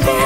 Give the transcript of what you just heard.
No